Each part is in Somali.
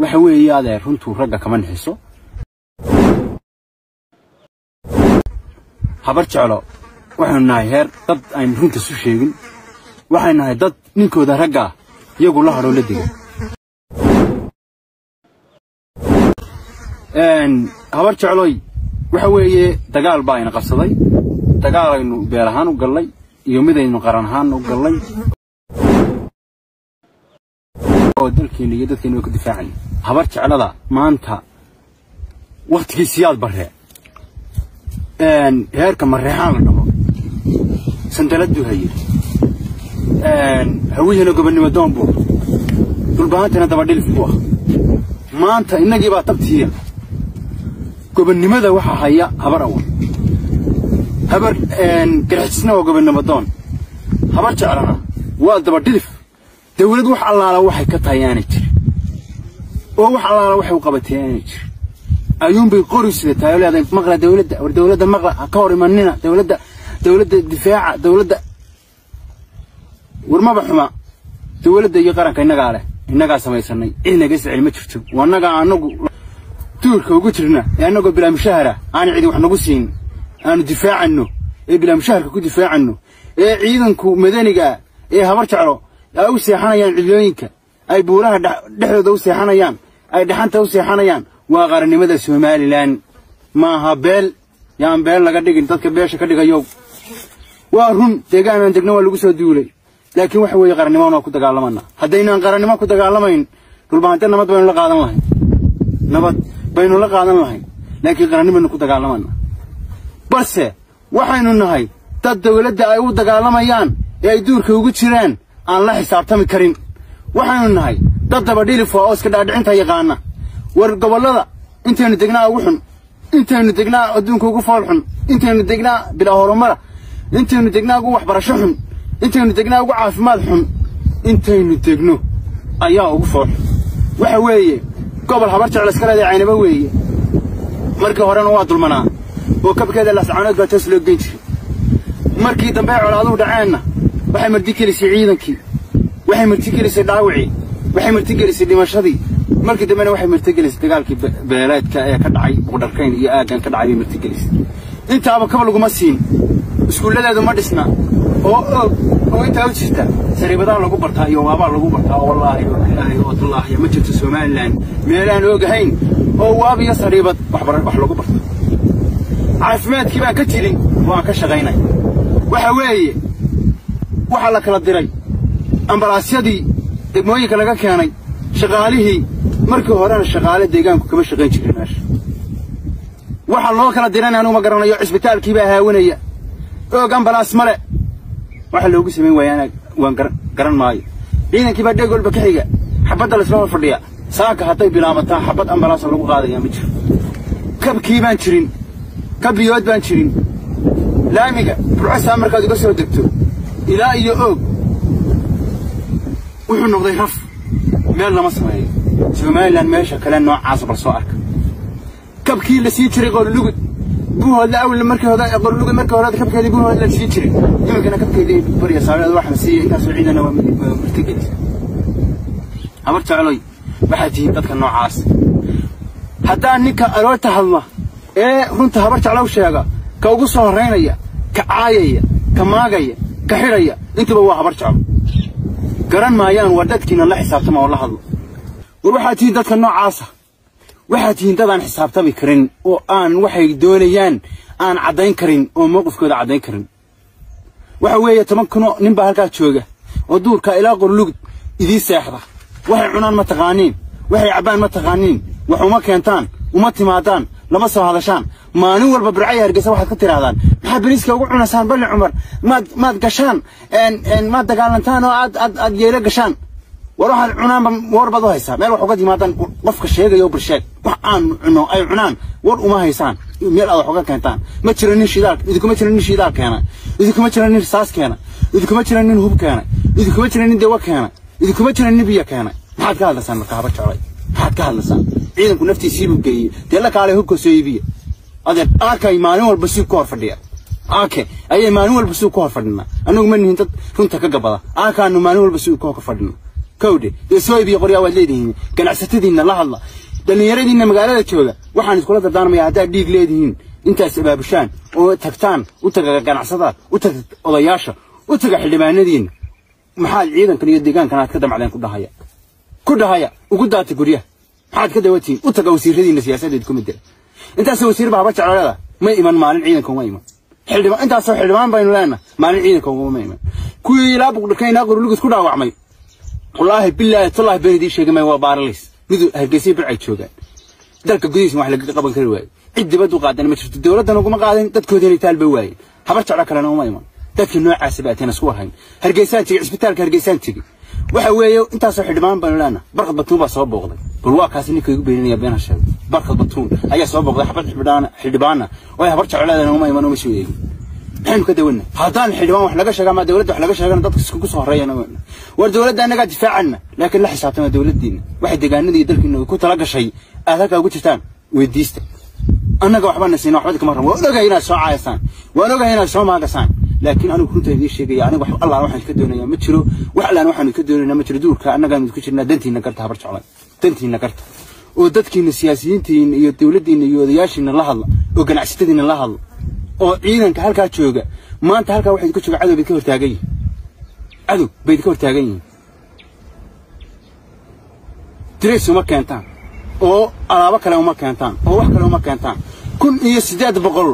waxa weeye adeer runtuu ragga kama nixiso habar jeclo waxaynu nahay heer dad aynu runta isu sheegin. Waxaynu nahay dad ninkooda raggaa iyagu la hadhoo la dega habar jecloy waxa weeye dagaal baa ina qabsaday. Dagaal aynu beel ahaan u gallay iyo midaynu qaran ahaan u gallay oo dalkeena iyo dadkeena waa ku difaacayna habar jeclada maanta waktigii siyaad barree heerka mareexaan la dhaho. Sandaladuu hayir hawihina gobonnimo doon buu. Dhulbahantana dabadhilif ah. Maanta innagii baa tabtiiya. Gobonnimada waxaa haya habar awal. Habar garxisna waa gobonnimo doon. Habar jeclana waa dabadhilif dawlad wax allaala waxay ka tahay aanay oo wax allaala waxay u qabatay aanay jirin ayuunbay qori leedahay maqla dawladda war dawladda maqla ha ka hor imanina dawladda dawladda difaaca dawladda war maba xuma. Dawladda iyo qaranka innagaa leh innagaa samaysanay cid naga sicil ma jirto. Waa annagu duurka ugu jirna ee annagoo bilaa mushahara aan cidi wax nagu siin aanu difaacanno ee bilaa mushaharka ku difaacanno ee ciidanku madaniga ee habar jeclo ay u seexanayaan cidlooyinka ay buuraha dhexdooda u seexanayaan ay dhaxanta u seexanayaan waa qarannimada somalilan. Maaha beel yaan beel laga dhigin dadka beesha ka dhigayow. Waa run deegaanaan degna waa lagu soo duulay. Laakiin waxa weeye qarannimoon waa ku dagaalamana haddaynaan qarannimo ku dagaalamayn dhulbahante nabad baynu la qaadan lahayn. Nabad baynu la qaadan lahayn. Laakiin qarannimaynu ku dagaalamana balse waxaynu nahay dad dawladda ay u dagaalamayaan ee ay duurka ugu jiraan aan la xisaabtami karin. Waxaynu nahay dad dabadhilifo oo iska dhaadhicinta yaqaana. War gobollada intaynu degnaa ugu xun. Intaynu degnaa adduunka ugu fool xun. Intaynu degnaa bilaa horumara. Intaynu degnaa ugu waxbarasho xun. Intaynu degnaa ugu caafimaad xun. Intaynu degno ayaa ugu fool xun. Waxa weeye gobol habar jecel iska caynaba weeye. Markii horena waa dulmanaa. Oo kabkeeda lascaanood baa toos loo geyn jiray. Markii dambe colaaduhu dhaceenna waxay marti gelisay ciidankii. Waxay marti gelisay dhaawicii waxay marti gelisay dhimashadii. Markii dambena waxay marti gelisay dagaalkii beeleedka ee ka dhacay buqdharkayn iyo aaggan ka dhacay marti gelisay intaaba kaba laguma siin. Iskuulladeedu ma dhisna. Oo og intaa u jirta. Sariibadaa lagu bartaa iyo waabaa lagu bartaa. Oo wallaahi oo ilaahay oo ma jirto somalilan meelaan oogahayn. Oo waab iyo sariibad wax lagu barto. Caafimaadkii baan ka jirin waan ka shaqaynay. Waxa weeye waxaa la kala diray. Ambalaasyadii degmooyinka laga keenay shaqaalihii markii horena shaqaale deegaanku kama shaqayn jirin meesha waxa loo kala dirana anugu ma garanayo cisbitaalkii baa haawanaya. Oog ambalaas male waxa loogu samayn waaya anaa waan garan maayo. Ciidankii baa dheeg walba ka xiga. Xabadda laysla fadhiya. Saaka hadday bilaabataa xabad ambalaasa lagu qaadaya ma jiro. Kabkii baan jirin. Kabiyood baan jirin. Laamiga burcasaa markaad uga soo degto ilaa iyo oog wuxuu noqday raf meel lama sameeyo somalilan meesha kale noocaasa bal soo arka kabkii la sii jiray qorlugud buuhoodla awla markii hore qorlugud markii hore kabkeedii buuhood la sii jiray iminkana kabkeedii bariya saameed waxna siiya intaasoo ciidana waa martigelisa habar jecloy waxaad tihiin dadka noocaas haddaan ninka aroorta hadla ee runta habar jeclow sheega ka ugu soo horraynaya ka caayaya ka maagaya ka xidhaya intuba waa habar jeclo garan maayaan waa dadkiina la xisaabtama oo la hadlo. War waxaad tihiin dadka noocaasa. Waxaad tihiin dad aan xisaabtami karin oo aan waxay doonayaan aan caddayn karin oo mowqifkooda caddayn karin. Waxa weeye toban kuno nin baa halkaa jooga oo duurka ilaa qorlugud idiin seexda. Waxay cunaan ma taqaaniin. Waxay cabbaan ma taqaaniin. Wax uma keentaan uma timaadaan lama soo hadashaan ما نور ببرعي هرجع سواح كتير هذا ما بريسك وقع نسان بل عمر ما ما تقشان إن إن ما تقالن ثانو أد أد أد يلا قشان وروح عنان بور بضو هيسا ما يروح قدي ما تن وفق الشيء جيوب الشيء وحان عنو أي عنان ور وما هيسان يوم يلا حقا كان تان ما تشرني شيدار إذا كم تشرني شيدار كانا إذا كم تشرني رصاص كانا إذا كم تشرني هوب كانا إذا كم تشرني دوا كانا إذا كم تشرني بيا كانا ما تقال نسان مكابة شوي ما تقال نسان عيدك نفتي سيبك جي تلا كاره هوب كسيبيه adeer arkay maalin walba suu ka hor fadhiya aake ayay maalin walba suu ka hor fadhina annagu ma nihin dad runta ka gabada aakaanu maalin walba suu ka hor fadhina kowdhe dee soo iibiyo qoryaa waad leedihiin ganacsatadiinna la hadla dhallinyaradiinna magaalada jooga waxaan iskula dardaarmaya haddaad dhiig leedihiin intaas abaabushaan oo tagtaan u taga ganacsadaad u taga odayaasha u taga xildhibaanadiinna maxaad ciidankan iyo deegaankan aad ka damacdeen ku dhahaya ku dhahaya ugu daata guryaha maxaad ka dawatiin u taga wasiiradiinna siyaasadeed ku midira intaas wasiir baa jecleeda ma iman maalin ciidanka uma iman. Xildhibaan intaasoo xildhibaan baynu leenahay maalin ciidanka uma iman. Kuwii ilaa buqdhakaynaa qurulugis ku dhaawacmay. Wallaahi bilaahi tullaahi been idiin sheegi waa baaralis mid hargeysa bircay joogaan. Dalka gudihiisa wax laga qaban kari waayo cid dibad u qaadan ma jirto dowladdan uguma qaadan dadkoodina taal bay waayeen. Habar jeclo kalena uma iman. Dadkii noocaasa baateen isku warhayn. Hargeysaan tegey cisbitaalka hargeysaan tegey waxa weeye intaasoo xildhibaan baynu leenahay barkad batuun baa soo booqday. Bal waa kaasi ninka igu beeninaya been ha sheego barkad batuun ayaa soo booqday xabad xildhibaana xildhibaana oo ay habar jecleedana uma iman uma soo eegin maxaynu ka dawana haddaan xildhibaan wax laga sheega ama dowladda wax laga sheegana dadka iskugu soo horeeyana war dowladda annagaa difaacana laakiin la xisaabtama dowladdiina waxay deegaanada iyo dalkiina ku tala gashay. Aad halkaa ugu jirtaan weydiista. Annaga waxbana siina waxba kama rabo waan ogahay inaad soo caayasaan. Waan ogahay inaad soo maagasaan. Laakiin anigu runta idiin sheegaya aniga wax allah waxaan ka doonayaa ma jiro. Wax allaan waxaanu ka doonaynaa ma jiro. Duurka annagaan idinku jirnaa dantiina garta habar jeclay dantiina garta oo dadkiina siyaasiyiintiina iyo dowladdiina iyo odayaashiina la hadla oo ganacsatadiina la hadla oo ciidanka halkaa jooga maanta halkaa waxay ka jooga cadow bay ka hortaagan yihiin cadow bay ka hortaagan yihiin. Dirays uma keentaan oo alaabo kale uma keentaan oo wax kale uma keentaan. Kun iyo siddeed boqol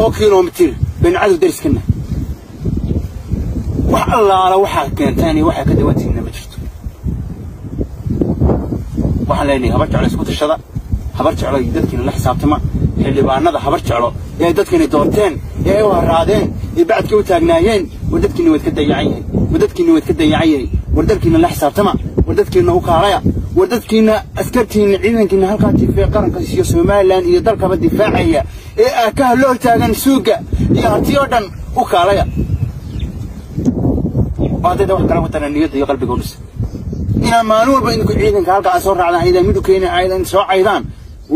oo kilomitir baynu cadow dariskana wax allaala waxaad keentaan iyo waxaa ka dawantiinna waxaan leenahay habar jeclo isku tashada habar jeclo iyo dadkiina la xisaabtama xildhibaanada habar jeclo ee dadkani doorteen ee u haraadeen ee bacadka u taagnaayeen war dadkiina waad ka dayacan yahay war dadkiina waad ka dayacan yahay war dadkiina la xisaabtama war dadkiina u kaalaya war dadkiina askartiina ciidankiina halkaa jiifee qaranka iyo somalilan iyo dalkaba difaacaya ee aakaha loo taagan suuga iyo harti oo dhan u kaalaya haddayda wax kala watana niyadda iyo qalbiga u dhisa inaa maalin walba idinku ciidanka halkaa aad soo raacdaan aydan midhu keeni aydan soo caydaan.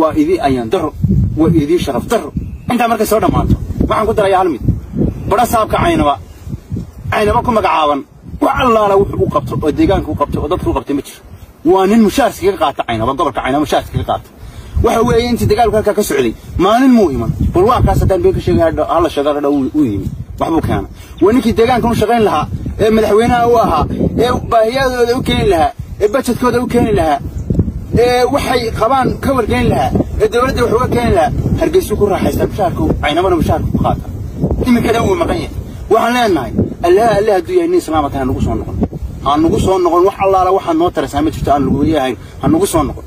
Waa idii ayaan daro waa idii sharaf daro intaa markay soo dhammaato waxaan ku darayaa hal mid. Badha saabka caynaba caynaba ku magacaaban wax allaala wuxuu u qabto oo deegaanka u qabto oo dadka u qabtay ma jiro. Waa nin mushaarkiga qaata caynaba gobolka caynaba mushaarkiga qaata. Waxa weeye intii dagaalku halkaa ka socday maalin muu iman. Haddaan been ka sheegay hala sheego hadha uu yimi. Waxbuu keena waa ninkii deegaankan u shaqayn lahaa ee madaxweynaha u ahaa ee baahiyadooda u keeni lahaa ee bajedkooda u keeni lahaa ee waxay qabaan ka wargeyn lahaa ee dowladda wax uga keeni lahaa hargeysuu ku raaxaystaa mushaarku caynabana mushaarka ku qaata. Iminkana wuu maqan yahay. Waxaan leenahay allaha alle hadduu yahay nin islaamata ha nagu soo noqon. Ha nagu soo noqon wax allaala waxaad noo taraysaa ma jirto aan lagu yahayn ha nagu soo noqon.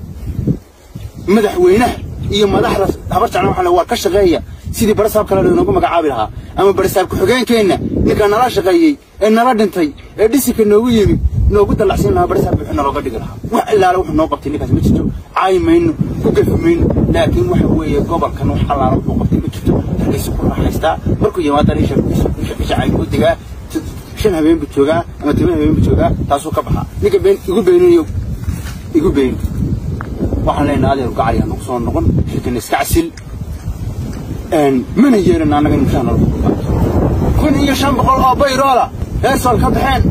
Madaxweynaha iyo madaxda habar jeclan waxaa waa ka shaqeeya sidii barasaab kale loogu magacaabi lahaa. Ama barasaab ku-xigeenkeenna ninka nala shaqeeyey ee nala dhintay ee dhisika noogu yimi noogu dallacsiin lahaa barasaab buuxu nalooga dhigi lahaa. Wax ilaala wuxuu noo qabtay ninkaas ma jirto? Caayi mayno ku gafi mayno laakiin waxa weeye gobolkan wax allaala wuxuu qabtay ma jirto? Hargeysa ku raaxaystaa. Markuu yimaadana isha isha cayn ku degaa shan habeen buu joogaa ama toban habeen buu joogaa taasuu ka baxaa. Ninka been igu beeninayo igu beeni waxaan leenahay adeer gacay aan ugu soo noqon shirkana iska casil mana yeeran annaga lagu kun iyo shan boqol oo bayroola heersool ka baxeen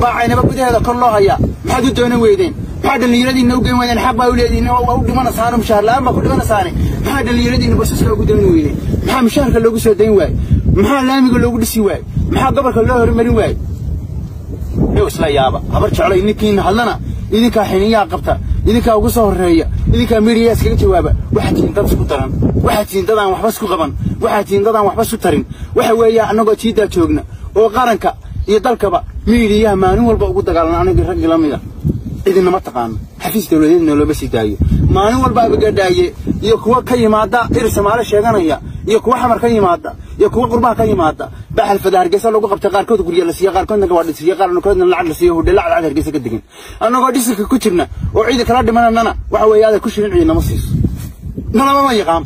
baa caynaba gudaheeda kor loo hayaa maxaad u doonan weydeen? Maxaa dhallinyaradiinna u geyn weydeen? Xaq baa u leediin? Waa u dhimanasaano mushaar la'aan baa ku dhimanasaane maxaa dhallinyaradiinna basaska ugu dooni weydeen? Maxaa mushaarka loogu soo dayn waaye maxaa laamiga loogu dhisi waaye maxaa gobolka loo horumarin waaye isla yaaba. Habar jeclay ninkiina hadlana idinkaa xiniyaa qabta idinkaa ugu soo horreeya idinkaa midiyaa iskaga jawaaba waxaa tihiin dad isku daran waxaa tihiin dadaan waxba isku qaban waxaa tihiin dadaan waxba isu tarin. Waxa weeye annagoo jiiddaa joogna oo qaranka iyo dalkaba miidiyaha maalin walba ugu dagaalana anigii raggii la mida cidinama taqaano. Xafiis dowladeedna looma sii daayo maalin walba abagadhaaye iyo kuwa ka yimaada ir soomaali sheeganaya iyo kuwa xamar ka yimaada يكون قربا قيمة هذا بحر فدار جسر لو قبته قاركوت قري الله سيا قاركون نقول واحد سيا قارن نقول نلعب سيا هو دلعب على جسر قدقين أنا نقول جسر كتشرنا وعيد كراد من أنا وحوي هذا كشرين عيدنا مصيص نلا ما ما يقام.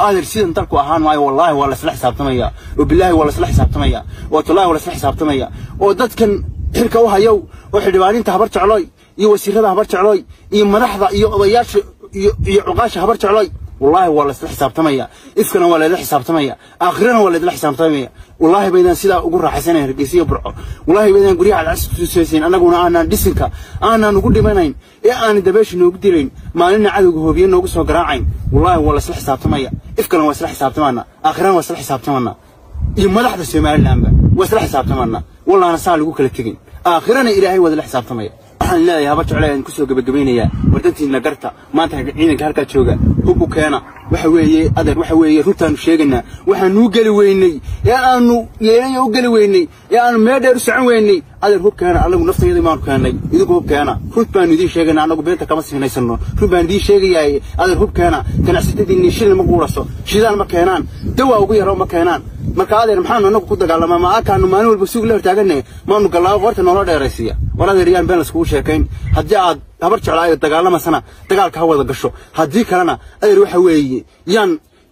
هذا السيد انتك وأهان ماي والله ولا سلاح ساب تمية وبالله ولا سلاح ساب تمية وتلاه ولا سلاح ساب تمية ودت كان هلك وها يو. واحد بعدين تهبرت علي. يو سيرها هبرت علي. يوم راح يو وياش يو عقاش هبرت علي. Wallaahi waa laysla xisaabtamaya. Ifkana waa laydla xisaabtamaya. Aakhirana waa laydla xisaabtamaya. Wallaahi baydaan sidaa ugu raaxaysanayn hargeysa iyo burco. Wallaahi baydaan guryaha alcas kutusaysayn annaguna aanaan dhisinka. Aanaan ugu dhimanayn. Ee aanan dabeesha noogu dilayn maalina cadowga hoobiye noogu soo garaacayn. Wallaahi waa laysla xisaabtamaya. Ifkana waa isla xisaabtamana aakhirana waa isla xisaabtamana iyo madaxda somalilandba waa isla xisaabtamana wallaana saa lagu kala tegin. Aakhirana ilaahay waa isla xisaabtamaya waxaan leeyahay haba jeclay aan ku soo gabagabaynayaa wardantiina garta maanta ciidanka halkaa jooga hub u keena. Waxa weeye adeer waxa weeye runtaanu sheegaynaa. Waxaanuu geli weynay. Ee aanu yeelaya u geli weynay. Ee aanu meel dheer u socon weynay. Adeer hub keena. Anagu naftayadii maanu keennay idinku hub keena. Run baanu idiin sheegaynaa. Anagu beenta kama siinaysano run baan idiin sheegayaay adeer hub keena. Ganacsatadiinni shilin ma guuraso shidaal ma keenaan. Dawaa ugu yaro ma keenaan. Marka adeer maxaanu anagu ku dagaalamaa ma akaanu maalin walba suug la hortaaganay maanu gallaabo qoorta noola dheeraysiiya war adeer yaan been laskugu sheekayn. Haddii aad habar jeclaayo dagaalamasana dagaalka ha wada gasho. Haddii kalena adeer waxa weeye yaan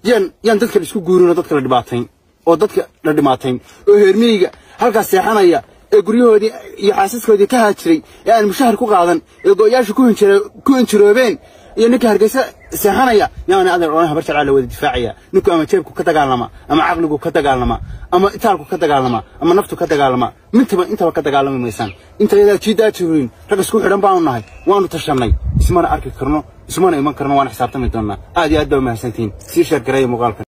yaan yaan dadka isku guurin oo dadka la dhibaatayn oo dadka la dhimaatayn oo heermiyiga halkaas seexanaya ee guryahoodii iyo xaasaskoodii ka haajiray ee aan mushahar ku qaadan ee go'yaasha ku injiroobeen iyo ninka hargeysa seexanaya yaana adeer odhan habar jeclaa la wada difaacaya. Ninku ama jeebku ka dagaalama ama caqligu ka dagaalama ama itaalku ka dagaalama ama naftu ka dagaalama mintaba intaba ka dagaalami maysaan inta yadaa jiidaa jirin rag isku xidhan baanu nahay waanu tashanay ismana arki karno ismana iman karno waana xisaabtami doonnaa. Aad iyo aad baa mahadsantihiin sii sheergareeya muuqaalkan